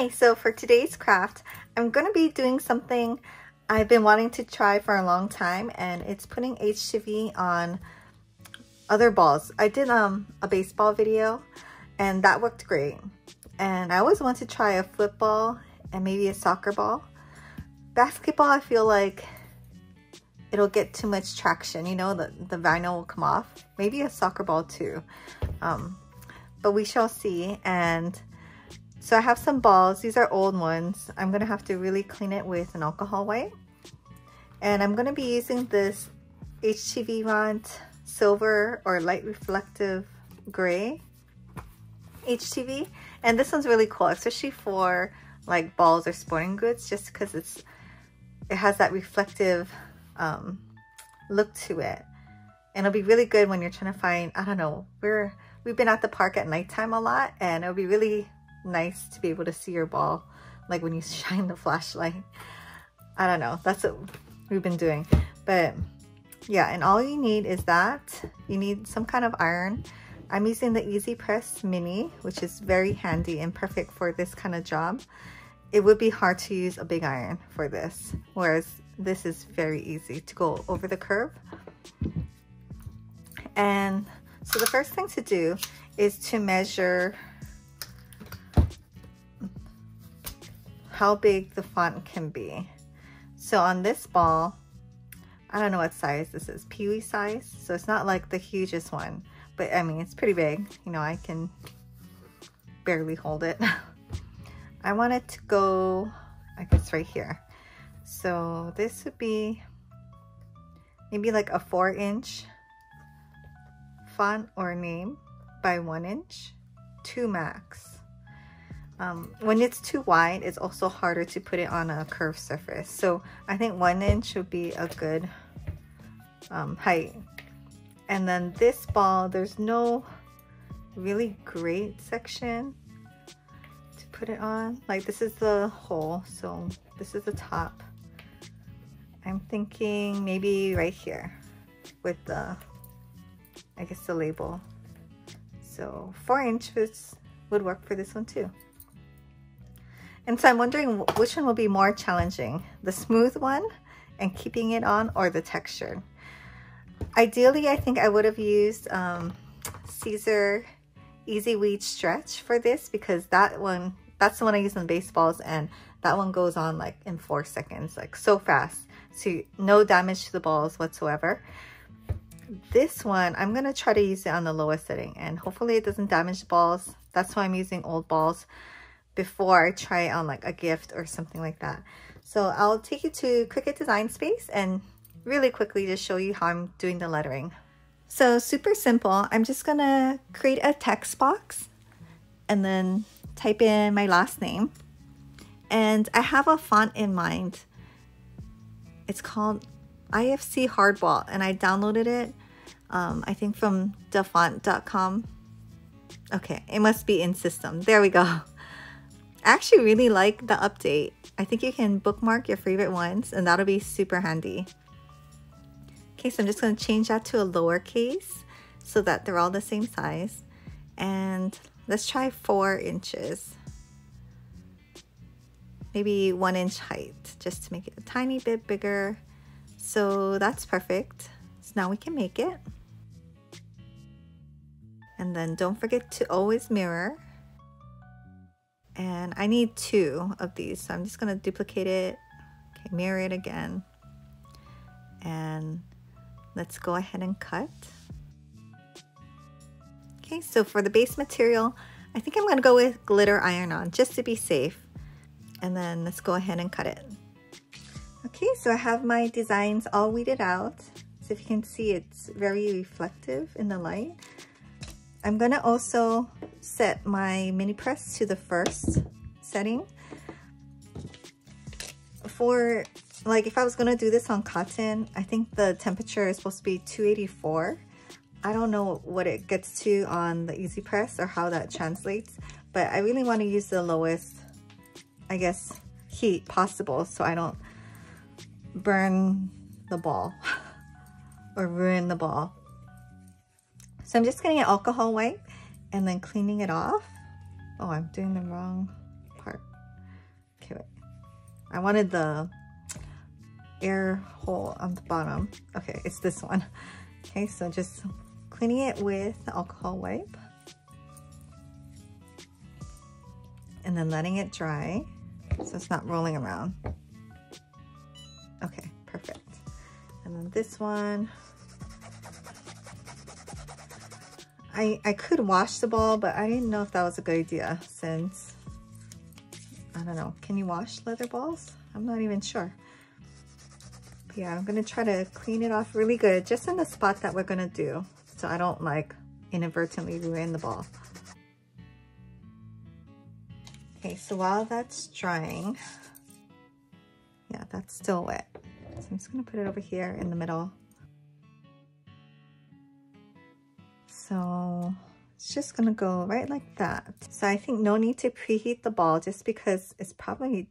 Hi, so for today's craft, I'm going to be doing something I've been wanting to try for a long time and it's putting HTV on other balls. I did um, a baseball video and that worked great. And I always want to try a football and maybe a soccer ball. Basketball, I feel like it'll get too much traction, you know, the, the vinyl will come off. Maybe a soccer ball too. Um, but we shall see. And so I have some balls. These are old ones. I'm going to have to really clean it with an alcohol wipe. And I'm going to be using this HTVRONT silver or light reflective gray HTV. And this one's really cool, especially for like balls or sporting goods, just because it's it has that reflective um, look to it. And it'll be really good when you're trying to find, I don't know, we're, we've been at the park at nighttime a lot and it'll be really nice to be able to see your ball, like when you shine the flashlight. I don't know, that's what we've been doing. But yeah, and all you need is that. You need some kind of iron. I'm using the Easy Press Mini, which is very handy and perfect for this kind of job. It would be hard to use a big iron for this, whereas this is very easy to go over the curve. And so the first thing to do is to measure how big the font can be. So on this ball, I don't know what size this is, peewee size. So it's not like the hugest one, but I mean, it's pretty big. You know, I can barely hold it. I want it to go, I guess right here. So this would be maybe like a four inch font or name by one inch, two max. Um, when it's too wide, it's also harder to put it on a curved surface. So I think one inch would be a good um, height. And then this ball, there's no really great section to put it on. Like this is the hole, so this is the top. I'm thinking maybe right here with the, I guess the label. So four inches would work for this one too. And so I'm wondering which one will be more challenging, the smooth one and keeping it on or the textured. Ideally, I think I would have used um, Siser Easy Weed Stretch for this because that one, that's the one I use in baseballs and that one goes on like in four seconds, like so fast so no damage to the balls whatsoever. This one, I'm going to try to use it on the lowest setting and hopefully it doesn't damage the balls. That's why I'm using old balls before I try on like a gift or something like that. So I'll take you to Cricut Design Space and really quickly just show you how I'm doing the lettering. So super simple. I'm just to create a text box and then type in my last name. And I have a font in mind. It's called IFC Hardball, and I downloaded it, um, I think from dafont.com. Okay, it must be in system. There we go. I actually really like the update. I think you can bookmark your favorite ones, and that'll be super handy. Okay, so I'm just going to change that to a lowercase so that they're all the same size. And let's try four inches maybe one inch height just to make it a tiny bit bigger. So that's perfect. So now we can make it. And then don't forget to always mirror. And I need two of these, so I'm just gonna duplicate it. Okay, mirror it again. And let's go ahead and cut. Okay, so for the base material, I think I'm gonna go with glitter iron-on just to be safe and then let's go ahead and cut it. Okay, so I have my designs all weeded out. So if you can see, it's very reflective in the light. I'm gonna also set my mini press to the first setting. For, like if I was gonna do this on cotton, I think the temperature is supposed to be 284. I don't know what it gets to on the Easy Press or how that translates, but I really wanna use the lowest I guess, heat possible so I don't burn the ball or ruin the ball. So I'm just getting an alcohol wipe and then cleaning it off. Oh, I'm doing the wrong part. Okay, wait. I wanted the air hole on the bottom. Okay, it's this one. Okay, so just cleaning it with the alcohol wipe. And then letting it dry so it's not rolling around. Okay, perfect. And then this one, I, I could wash the ball, but I didn't know if that was a good idea since, I don't know, can you wash leather balls? I'm not even sure. But yeah, I'm gonna try to clean it off really good, just in the spot that we're gonna do, so I don't like inadvertently ruin the ball. Okay, so while that's drying, yeah, that's still wet. So I'm just gonna put it over here in the middle. So it's just gonna go right like that. So I think no need to preheat the ball just because it's probably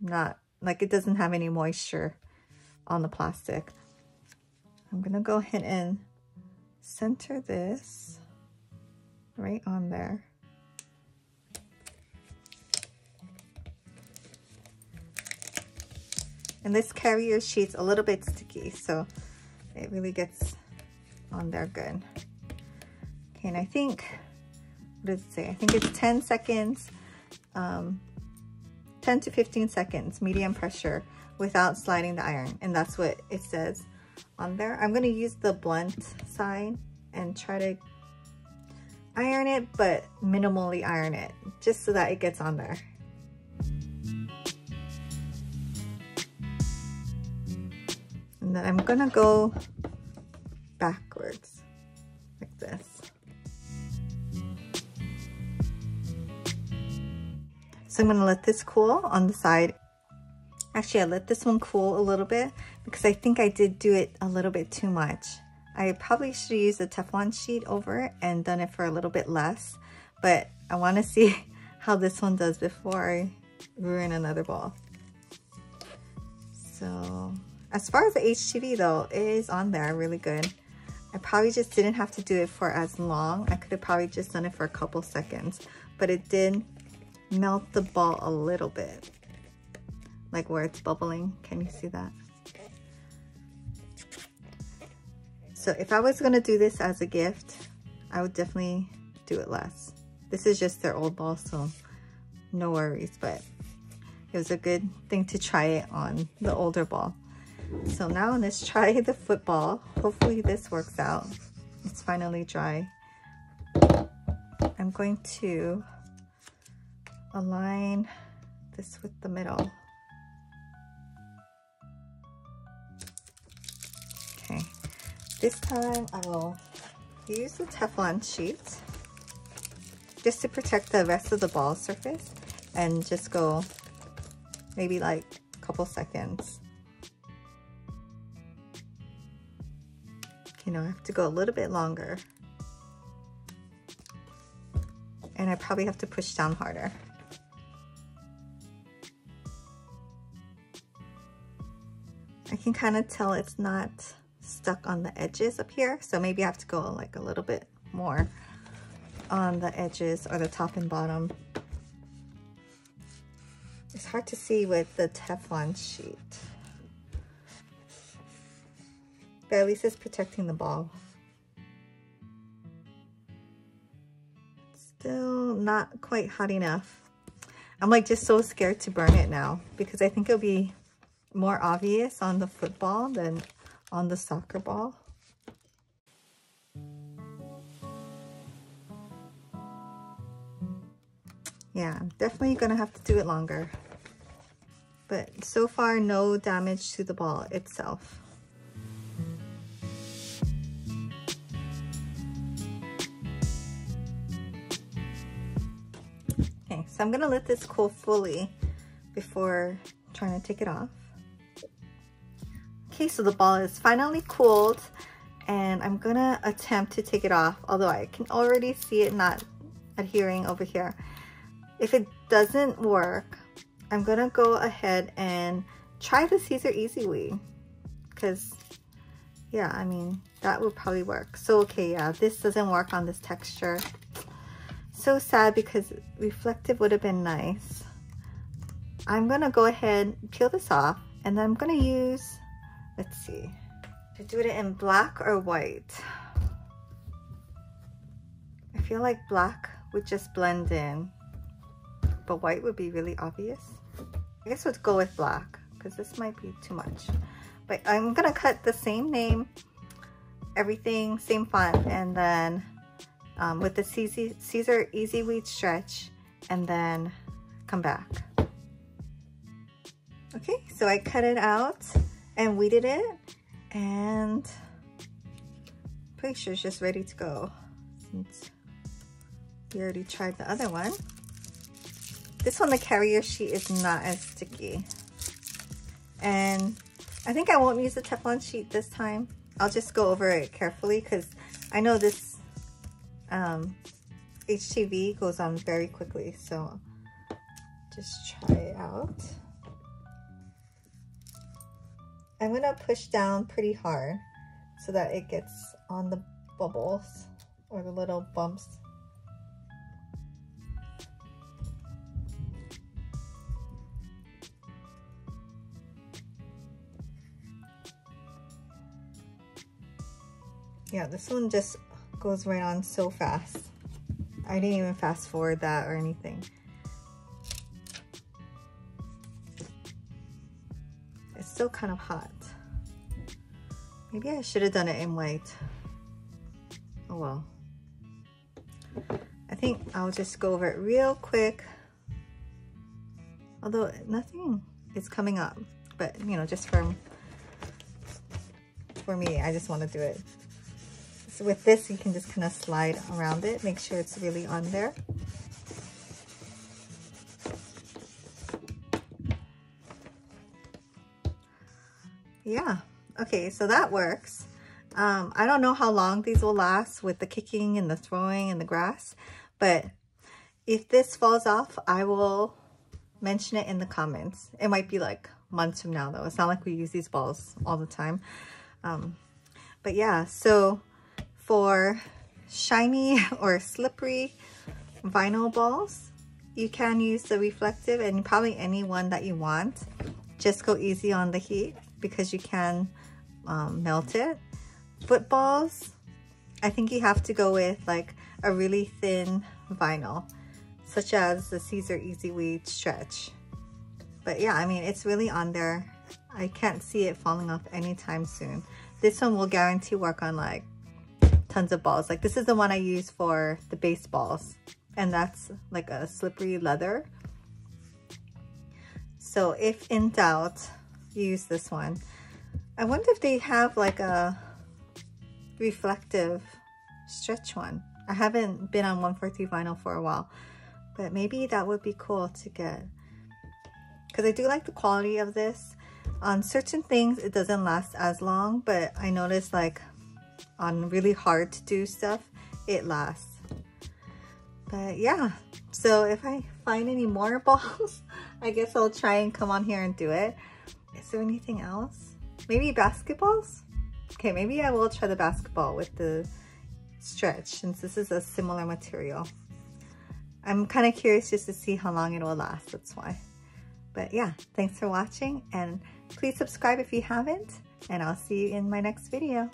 not, like it doesn't have any moisture on the plastic. I'm gonna go ahead and center this right on there. And this carrier sheet's a little bit sticky, so it really gets on there good. Okay, and I think, what does it say? I think it's 10 seconds, um, 10 to 15 seconds, medium pressure without sliding the iron. And that's what it says on there. I'm gonna use the blunt side and try to iron it, but minimally iron it, just so that it gets on there. And then I'm gonna go backwards So I'm gonna let this cool on the side. Actually, I let this one cool a little bit because I think I did do it a little bit too much. I probably should have used a Teflon sheet over it and done it for a little bit less, but I wanna see how this one does before I ruin another ball. So as far as the HTV though, it is on there really good. I probably just didn't have to do it for as long. I could have probably just done it for a couple seconds, but it did melt the ball a little bit. Like where it's bubbling, can you see that? So if I was gonna do this as a gift, I would definitely do it less. This is just their old ball, so no worries, but it was a good thing to try it on the older ball. So now let's try the football. Hopefully this works out. It's finally dry. I'm going to align this with the middle. Okay, this time I will use the Teflon sheet just to protect the rest of the ball surface and just go maybe like a couple seconds you know, I have to go a little bit longer. And I probably have to push down harder. Can kind of tell it's not stuck on the edges up here. So maybe I have to go like a little bit more on the edges or the top and bottom. It's hard to see with the Teflon sheet. But at least it's protecting the ball. Still not quite hot enough. I'm like just so scared to burn it now because I think it'll be more obvious on the football than on the soccer ball. Yeah, definitely gonna have to do it longer. But so far, no damage to the ball itself. Okay, so I'm gonna let this cool fully before trying to take it off. Okay, so the ball is finally cooled and I'm gonna attempt to take it off, although I can already see it not adhering over here. If it doesn't work, I'm gonna go ahead and try the Siser Easy EasyWee because yeah, I mean, that would probably work. So, okay, yeah, this doesn't work on this texture so sad because reflective would have been nice. I'm gonna go ahead, peel this off, and then I'm gonna use, let's see, to do it in black or white. I feel like black would just blend in, but white would be really obvious. I guess let's go with black because this might be too much. But I'm gonna cut the same name, everything, same font, and then um, with the Siser, Siser Easy Weed Stretch, and then come back. Okay, so I cut it out and weeded it, and pretty sure it's just ready to go since we already tried the other one. This one, the carrier sheet is not as sticky. And I think I won't use the Teflon sheet this time. I'll just go over it carefully because I know this um, HTV goes on very quickly. So just try it out. I'm to push down pretty hard so that it gets on the bubbles or the little bumps yeah, this one just goes right on so fast. I didn't even fast forward that or anything. Still kind of hot. Maybe I should have done it in white. Oh well. I think I'll just go over it real quick. Although nothing is coming up, but you know, just for, for me, I just want to do it so with this, you can just kind of slide around it, make sure it's really on there. Yeah, okay, so that works. Um, I don't know how long these will last with the kicking and the throwing and the grass, but if this falls off, I will mention it in the comments. It might be like months from now though. It's not like we use these balls all the time. Um, but yeah, so for shiny or slippery vinyl balls, you can use the reflective and probably any one that you want. Just go easy on the heat because you can um, melt it. Footballs, I think you have to go with like a really thin vinyl, such as the Siser Easy Weed Stretch. But yeah, I mean, it's really on there. I can't see it falling off anytime soon. This one will guarantee work on like tons of balls. Like this is the one I use for the baseballs and that's like a slippery leather. So if in doubt, use this one. I wonder if they have like a reflective stretch one. I haven't been on 143 vinyl for a while, but maybe that would be cool to get. Because I do like the quality of this. On certain things, it doesn't last as long, but I noticed like on really hard to do stuff, it lasts. But yeah, so if I find any more balls, I guess I'll try and come on here and do it. There anything else? Maybe basketballs? Okay, maybe I will try the basketball with the stretch since this is a similar material. I'm kind of curious just to see how long it will last, that's why. But yeah, thanks for watching and please subscribe if you haven't and I'll see you in my next video.